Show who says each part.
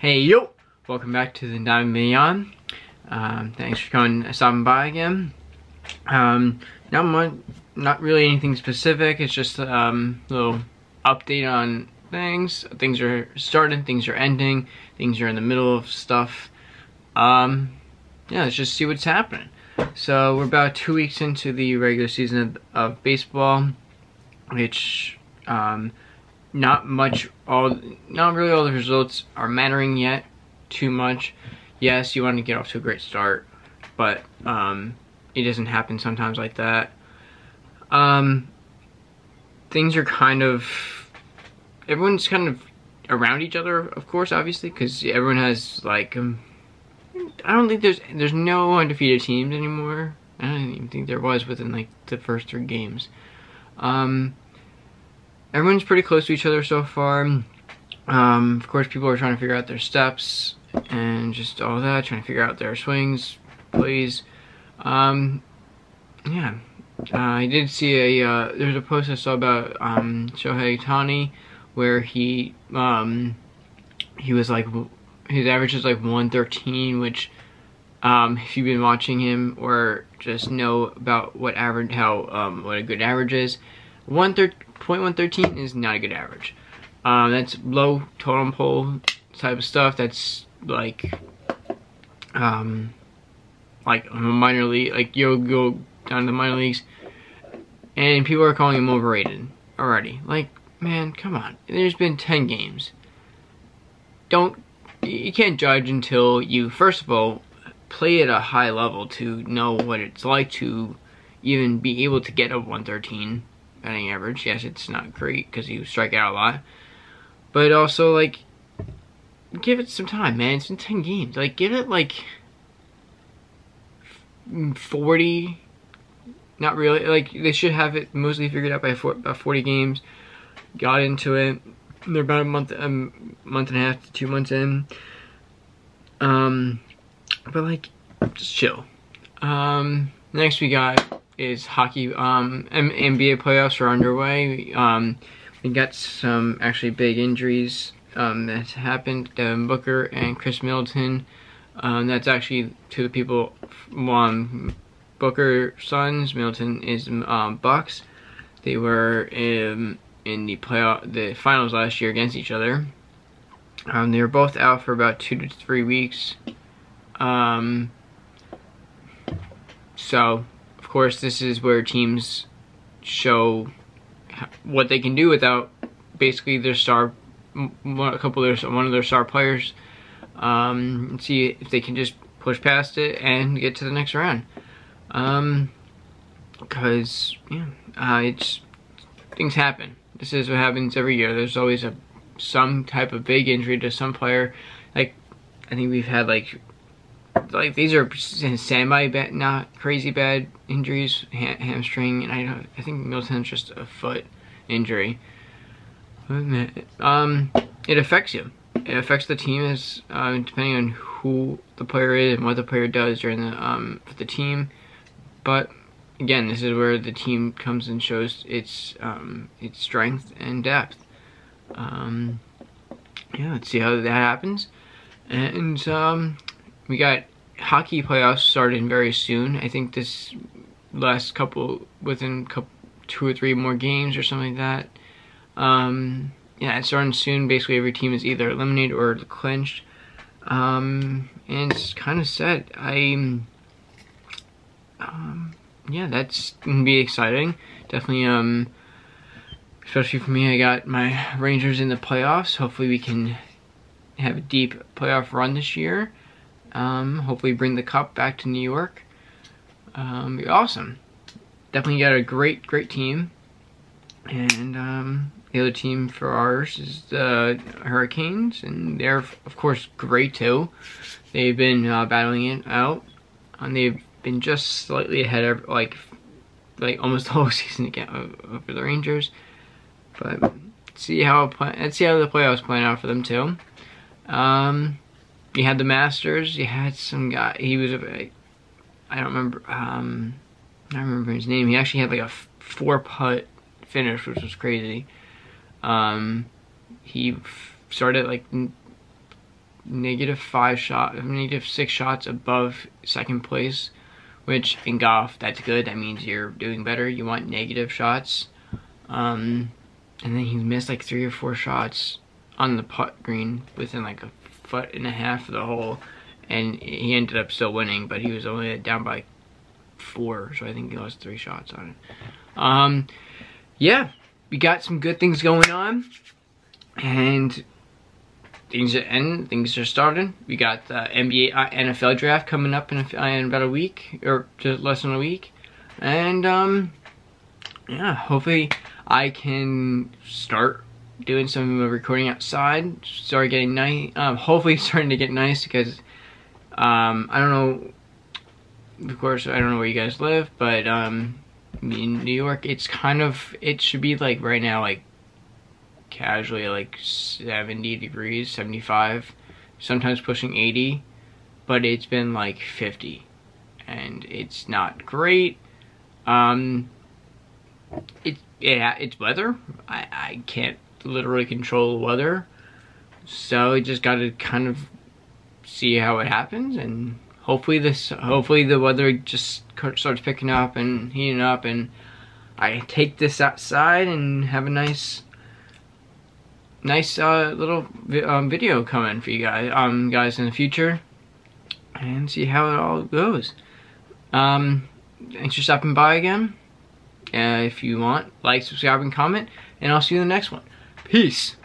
Speaker 1: Hey yo! Welcome back to the Dugout and Beyond. Um, thanks for coming, stopping by again. Um, not much, not really anything specific. It's just um, a little update on things. Things are starting, things are ending, things are in the middle of stuff. Um, yeah, let's just see what's happening. So we're about two weeks into the regular season of, of baseball, which um, not much all not really all the results are mattering yet too much. Yes you want to get off to a great start but um, it doesn't happen sometimes like that. Um, things are kind of everyone's kind of around each other of course obviously because everyone has like um, I don't think there's there's no undefeated teams anymore. I don't even think there was within like the first three games. Um, everyone's pretty close to each other so far. Um, of course, people are trying to figure out their steps and just all that, trying to figure out their swings, plays. Um, yeah, uh, I did see a, uh, there's a post I saw about um, Shohei Ohtani where he, um, he was like, his average is like 113, which, um, if you've been watching him or just know about what average, how, um, what a good average is, 1.113 is not a good average. Um, that's low totem pole type of stuff. That's like, um, like a minor league, like you'll go down to the minor leagues, and people are calling him overrated already. Like, man, come on. There's been 10 games. Don't, you can't judge until you, first of all, play at a high level to know what it's like to even be able to get a 113 batting average. Yes, it's not great because you strike out a lot. But also, like, give it some time, man. It's been 10 games. Like, give it, like, 40. Not really. Like, they should have it mostly figured out by about 40 games. Got into it. They're about a month, a month and a half to two months in. Um, but, like, just chill. Um, next we got is hockey. Um, NBA playoffs are underway. Um, we got some actually big injuries um, happened. Devin Booker and Khris Middleton. Um, that's actually to the people. Um, Booker Suns. Middleton is um, Bucks. They were in, in the playoff, the finals last year against each other. Um, they were both out for about two to three weeks. Um, so course, this is where teams show what they can do without basically their star, a couple of their, one of their star players. Um, see if they can just push past it and get to the next round. Um, because yeah, uh, it's things happen. This is what happens every year. There's always a some type of big injury to some player. Like I think we've had like like these are standby bad, not crazy bad injuries, ha hamstring, and I I think Middleton's just a foot injury. Um, it affects you. It affects the team as uh, depending on who the player is and what the player does during the um for the team. But again, this is where the team comes and shows its um its strength and depth. Um, yeah, let's see how that happens. And um, we got hockey playoffs starting very soon. I think this last couple, within couple, two or three more games or something like that. Um, yeah, it's starting soon. Basically, every team is either eliminated or clinched. Um, and it's kind of set. I, um, yeah, that's gonna be exciting. Definitely, um, especially for me, I got my Rangers in the playoffs. Hopefully, we can have a deep playoff run this year. Um, hopefully bring the cup back to New York. Um, be awesome. Definitely got a great, great team. And um, the other team for ours is the Hurricanes, and they're of course great too. They've been uh, battling it out, and they've been just slightly ahead of like, like almost the whole season again over the Rangers. But see how let's see how the playoffs plan out for them too. Um, you had the Masters. You had some guy. He was a. I don't remember. Um, I don't remember his name. He actually had like a four putt finish, which was crazy. Um, he started like negative five shot, negative six shots above second place, which in golf, that's good. That means you're doing better. You want negative shots. Um, and then he missed like three or four shots on the putt green within like a foot and a half of the hole. And he ended up still winning, but he was only down by four, so I think he lost three shots on it. Um, yeah, we got some good things going on, and things are end, things are starting. We got the NBA uh, NFL draft coming up in, a, in about a week, or just less than a week, and um, yeah, hopefully I can start doing some recording outside, start getting nice, um, hopefully starting to get nice because um, I don't know of course, I don't know where you guys live, but um, in New York, it's kind of, it should be like right now, like casually like 70 degrees, 75, sometimes pushing 80, but it's been like 50 and it's not great. Um, it, yeah, it's weather. I, I can't literally control the weather. So I just gotta kind of see how it happens and hopefully this hopefully the weather just starts picking up and heating up and I take this outside and have a nice nice uh, little um, video coming for you guys um guys in the future and see how it all goes. Um thanks for stopping by again. Uh, if you want like subscribe and comment and I'll see you in the next one peace